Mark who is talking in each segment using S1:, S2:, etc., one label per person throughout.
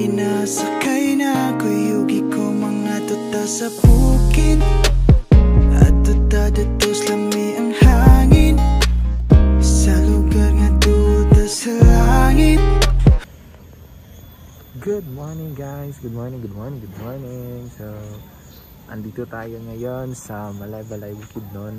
S1: Inasakay na kuyugi ko mga tuta sa bukid At tuta datos lami ang hangin Sa lugar nga tuta sa langit
S2: Good morning guys! Good morning, good morning, good morning! So, andito tayo ngayon sa Malay-Balay Bukidnon.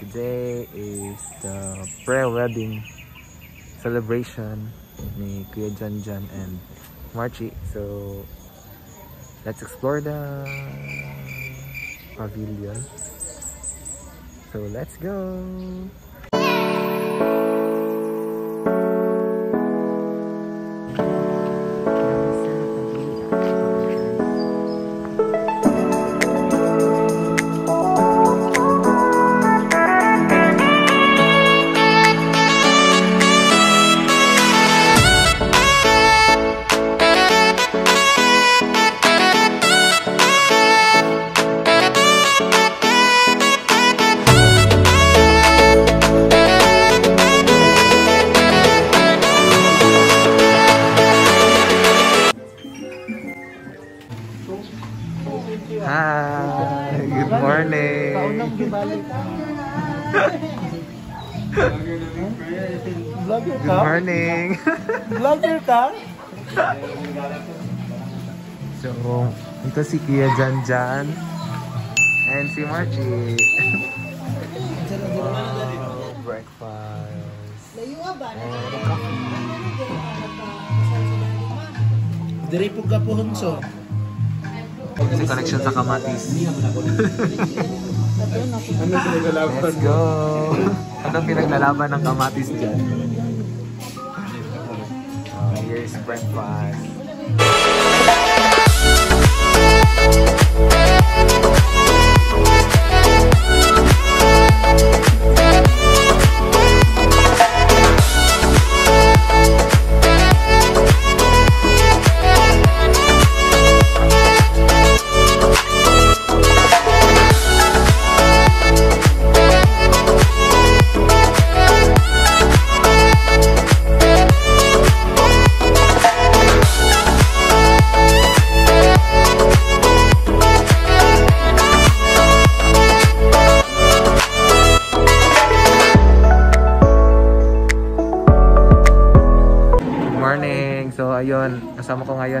S2: Today is the pre-wedding celebration ni Kuya Jan Jan and Marchie. So, let's explore the pavilion. So let's go! Ito si Kuya Jan Jan and si Marchie. Oh, breakfast.
S3: Dire po ka po hunso.
S2: Kasi connection sa Kamatis.
S3: Ano pinaglalaban?
S2: Let's go! Anong pinaglalaban ng Kamatis dyan? Oh, here's breakfast.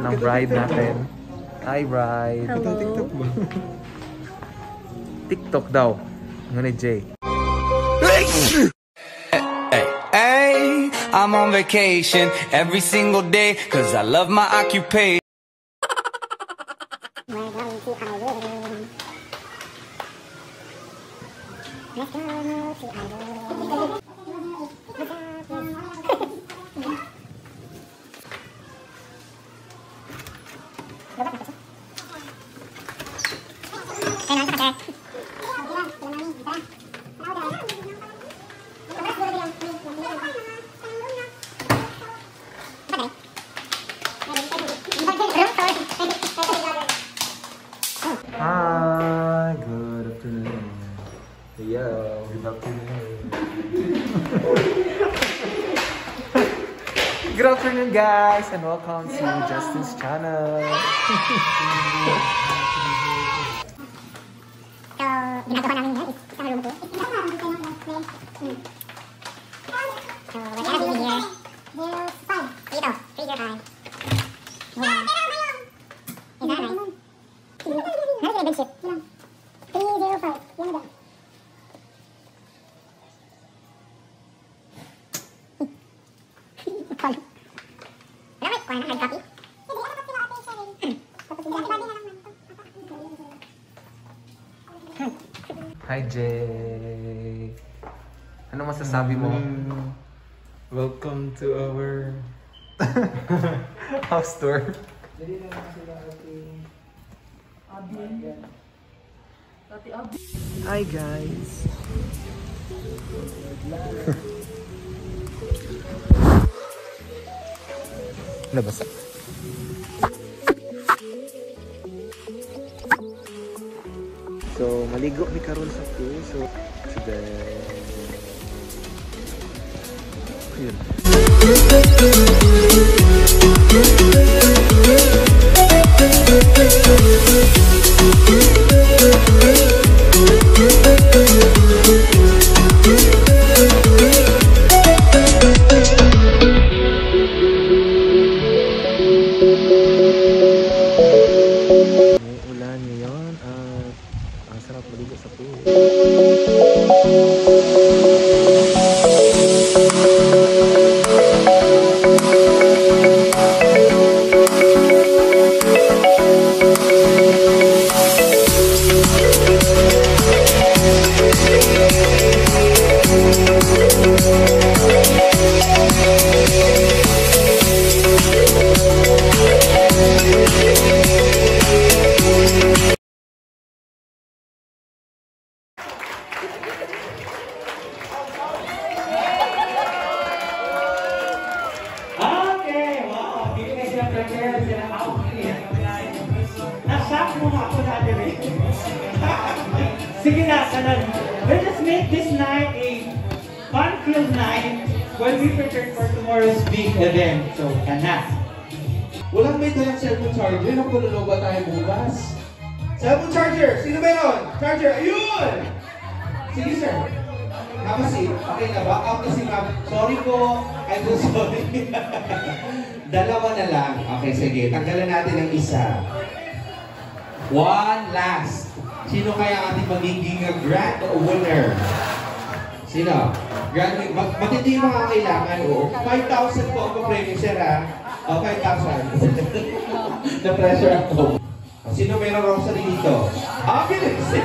S2: Kasama ko ngayon ang bride natin. Hi bride!
S3: Ito TikTok mo.
S2: TikTok daw. Ngunit Jay.
S4: Hey, I'm on vacation every single day cause I love my occupation.
S2: Hi! and welcome to Justin's channel.
S5: So, ginagawa namin yan is isang room to. So, what be here? Five. Dito, zero five.
S2: Hi Jay. Ano masasabi mo?
S3: Welcome to our
S2: House tour. Hi guys. Nabasa. So, maligo mi karon sa pool. So, today... Ayun. May
S3: Cellphone charger! Sino meron? Charger! Ayun! Sige, sir. Nakasit. Okay na ba? Out na si ma'am. Sorry po. I'm so sorry. Dalawa na lang. Okay, sige. Tanggalan natin ang isa. One last. Sino kaya ating magiging grand winner? Sino? Grand winner. Matindi yung mga kailangan. Oo. 5,000 po ang premium, sir, ha? O, 5,000. Na-pressure ako. Sino meron rosary dito? Ah, bilis!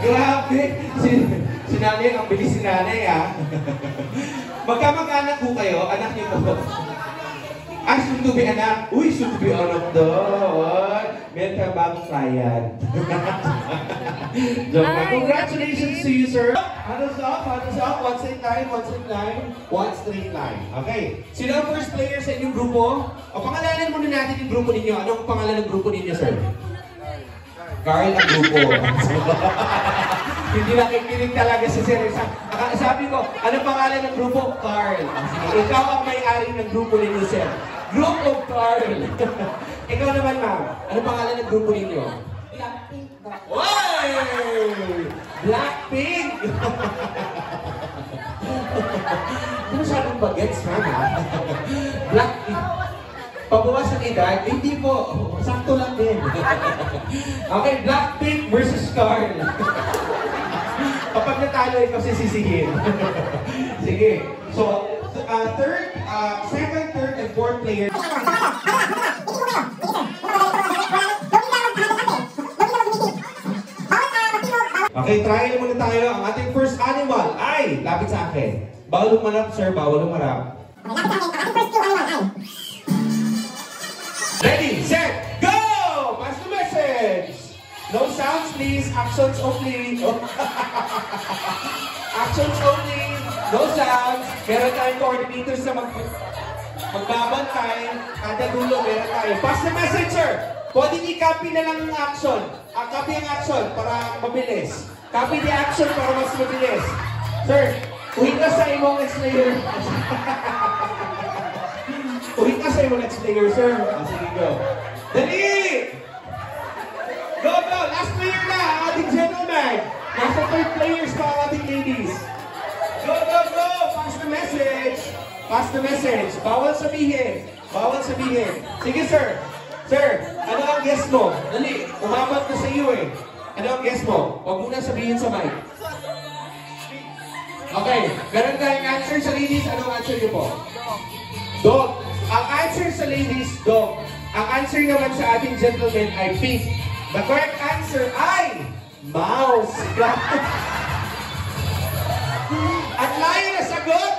S3: Grabe! Si, si nanay, ang bilis si nanay, ha? Magkamag-anak po kayo, anak niyo po. Ah, soon to be anak. Uy, soon to be anak doon. Meron kang bagong client. Joke lang. Congratulations to you, sir. Hands up, hands up. One straight line, one straight line, one straight line. Okay. Sino ang first player sa inyong grupo? O, pangalanan muna natin yung grupo ninyo. Anong pangalan ng grupo ninyo, sir? Carl ang grupo. Hindi nakikinig talaga si Sir. Sabi ko, ano pangalan ng grupo? Carl. Ah, ikaw ang may-ari ng grupo ninyo, Sir. Group of Carl. ikaw naman, ma'am. Ano pangalan ng grupo ninyo? Blackpink. Oy! Blackpink! Ano masyadong bagets, ma'am, ha? Blackpink. Pabawas ng edad, hindi po. Sakto lang din. okay, Blackpink versus Carl. Kapag natalo, ikaw sisisihin. Sige. So, uh, third, uh, second, third, and fourth player. Okay, trial muna tayo. Ang ating first animal ay, lapit sa akin. Bawal umarap, sir. Bawal umarap. Ready, please. Actions only. Actions only. No sounds. Meron tayong coordinators na mag magbabantay. Kada dulo, meron tayo. Pass the message, sir. Pwede i-copy na lang ang action. Ah, copy ang action para mabilis. Copy the action para mas mabilis. Sir, uwi ka sa imong explainer. Uwi ka sa imong explainer, sir. Ah, sige, go. Dali! Nasa third players pa ang ating ladies. Go, go, go! Pass the message. Pass the message. Bawal sabihin. Bawal sabihin. Sige, sir. Sir, ano ang guess mo? Dali, umabot na sa iyo eh. Ano ang guess mo? Huwag mo na sabihin sa mic. Okay, meron tayong answer sa ladies. Anong answer niyo po? Dog. Ang answer sa ladies, dog. Ang answer naman sa ating gentleman ay pig. The correct answer ay mouse. At layo na sagot!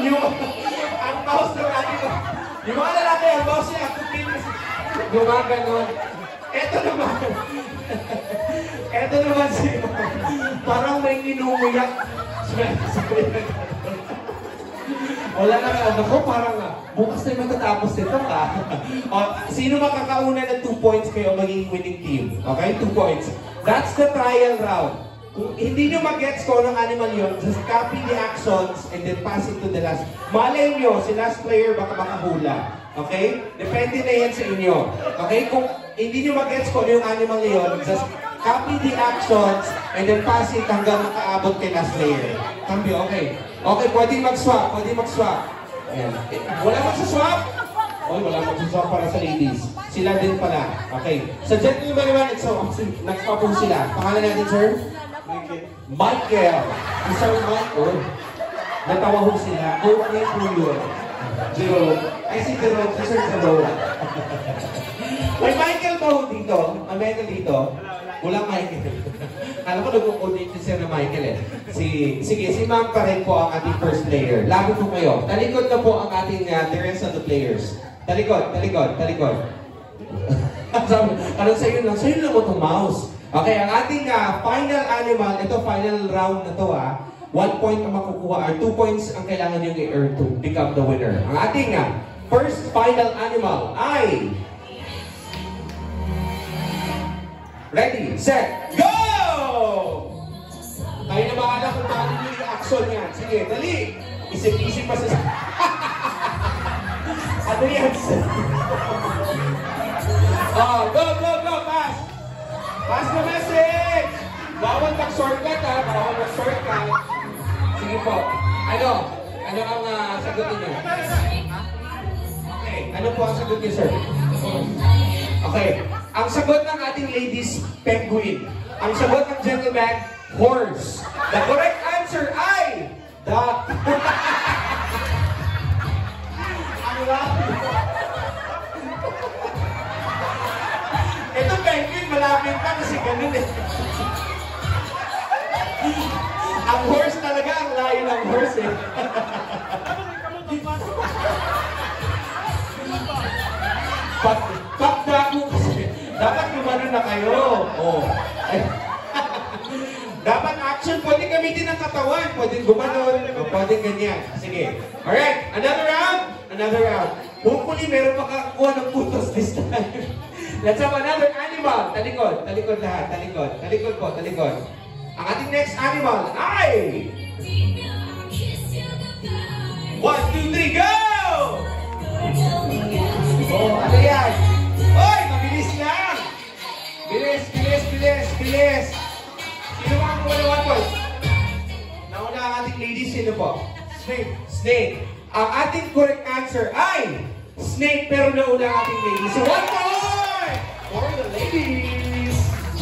S3: yung, ang mouse ng ating, yung mga lalaki, ang mouse niya, kupinis, gumaganon. Eto naman, eto naman si, parang may inumuyak. Wala na ano ko, parang bukas na matatapos nito ka. o, sino makakauna ng 2 points kayo magiging winning team? Okay, 2 points. That's the trial round. Kung hindi nyo mag-gets ko ng animal yun, just copy the actions and then pass it to the last. Malay nyo, si last player baka makahula. Okay? Depende na yan sa inyo. Okay? Kung hindi nyo mag-gets ko yung animal na yun, just copy the actions and then pass it hanggang makaabot kay last player. Cambio, okay. Okay, pwede mag-swap, pwede mag-swap. Ayan. Eh, wala mag-swap? Oy, wala mag-swap para sa ladies. Sila din pala. Okay. Sa gentleman naman, it's so, nag-swap po sila. Pangalan natin, sir? Michael. Sir Michael. Natawa ho sila. Okay po yun. Jerome. Ay, si Jerome. Si Sir Jerome. May Michael ba ho dito? Michael dito? Walang Michael. Alam ko nag-coordinate si na Michael eh. Si, sige, si Ma'am pa rin po ang ating first player. Labi po kayo. Talikod na po ang ating uh, the rest of the players. Talikod, talikod, talikod. Sabi, anong sa'yo lang? Sa'yo lang mo itong mouse. Okay, ang ating uh, final animal, ito final round na to ah. One point ang makukuha, or two points ang kailangan nyo i-earn to become the winner. Ang ating uh, first final animal ay... Ready, set, go! Tayo na bahala kung paano nyo i-action yan. Sige, dali! Isip-isip pa sa... ano yan? oh, go, go, go, pass! Pass the message! Bawal mag-shortcut ha, bawal mag-shortcut. Sige po. Ano? Ano ang uh, sagutin niyo? Okay, ano po ang sagot niyo, sir? Okay. Ang sagot ng ating ladies, penguin. Ang sagot ng gentleman, horse. The correct answer ay duck. ang. Ito penguin, malapit pa kasi ganun eh. ang horse talaga, ang layo ng horse eh. kayo. Oh. dapat action, pwede gamitin ng katawan, pwede gumanon, o pwede ganyan. Sige. Alright, another round, another round. Hopefully, meron makakuha ng putos this time. Let's have another animal. Talikod, talikod lahat, talikod. Talikod po, talikod. Ang ating next animal ay... One, two, three, go! Oh, ano yan? Bilis, bilis, bilis, bilis! Sino ba ang one point? Nauna ang ating ladies, sino po? Snake. Snake. Ang ating correct answer ay snake, pero nauna ang ating ladies. So one point for the ladies!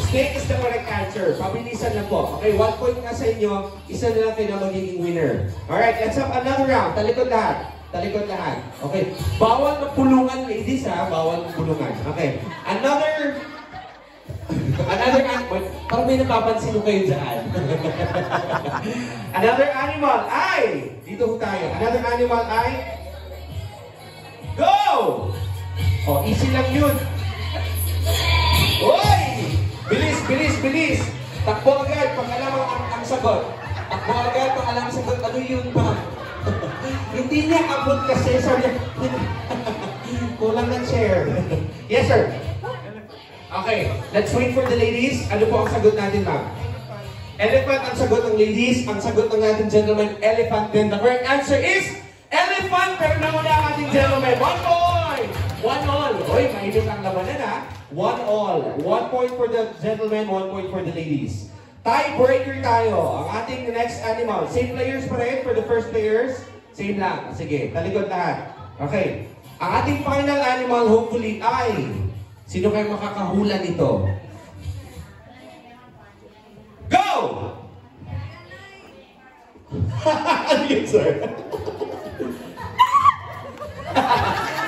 S3: Snake is the correct answer. Pabilisan lang po. Okay, one point nga sa inyo, isa na lang kayo na magiging winner. Alright, let's have another round. Talikod lahat. Talikod lahat. Okay. Bawal na pulungan, ladies ha. Bawal na pulungan. Okay. Another... Another animal. Parang may napapansin ko kayo dyan. Another animal ay... Dito ko tayo. Another animal ay... Go! Oh, easy lang yun. Hoy! Bilis, bilis, bilis! Takbo agad pag ang, ang, sagot. Takbo agad pag alam ang sagot. Ano yun pa? Hindi niya abot kasi, sorry. Kulang ng chair. yes, sir. Okay, let's wait for the ladies. Ano po ang sagot natin, ma'am? Elephant ang sagot ng ladies. Ang sagot ng ating gentleman, elephant din. The correct answer is elephant, pero nauna ang ating gentleman. One point! One all. Oy, mainit ang labanan ha. One all. One point for the gentleman, one point for the ladies. Tiebreaker tayo. Ang ating next animal. Same players pa rin for the first players. Same lang. Sige, talikod lahat. Okay. Ang ating final animal hopefully ay... Sino kayo makakahula nito? Go! ano sir?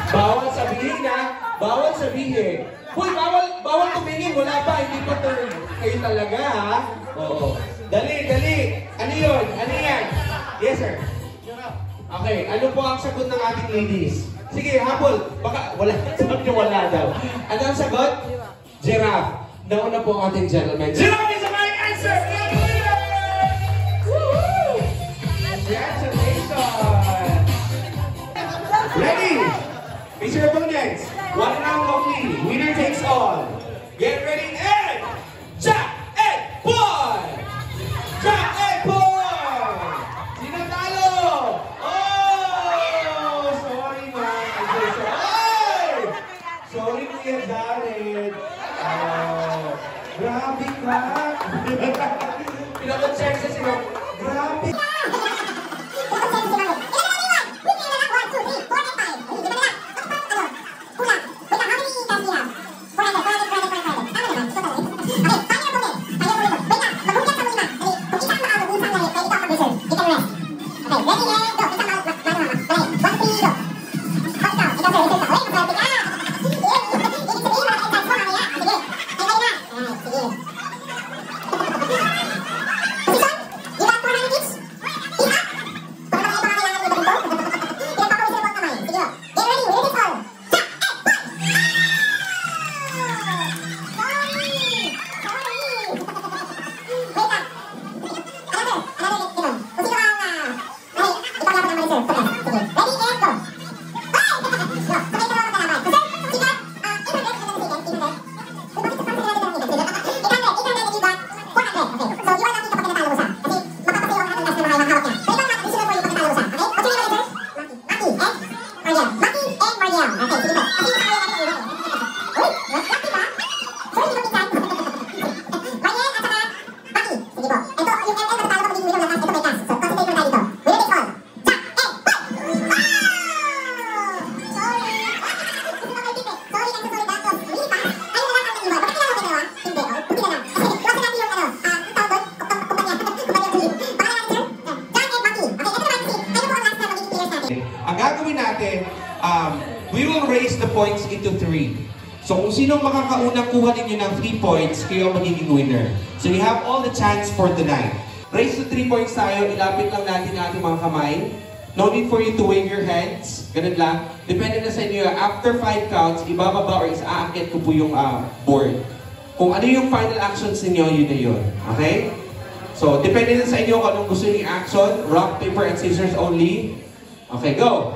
S3: bawal sabihin na, bawal sabihin. Hoy, bawal, bawal tumingin, wala pa, hindi pa turn. Kayo talaga, ha? Oo. Dali, dali. Ano yun? Ano yan? Yes, sir. Okay, ano po ang sagot ng ating ladies? Sige, habol. Baka wala. Sabi niyo wala daw. Ano ang sagot? Giraffe. Nauna po ang ating gentleman. Giraffe is the right answer! Congratulations! Ready? Face your opponents. One round only. Winner takes all. Get ready and... Sorry Kuya Jared. Oh, grabe ka. Pinaka-check sa sila. Grabe. Three. So kung sino makakaunang kuha ninyo ng 3 points, kayo ang magiging winner. So you have all the chance for the night. Raise to 3 points tayo, ilapit lang natin ang ating mga kamay. No need for you to wave your hands. Ganun lang. Depende na sa inyo. After 5 counts, ibababa or isaakit ko po yung ah, board. Kung ano yung final actions ninyo, yun na yun. Okay? So, depende na sa inyo kung anong gusto yung action. Rock, paper, and scissors only. Okay, go!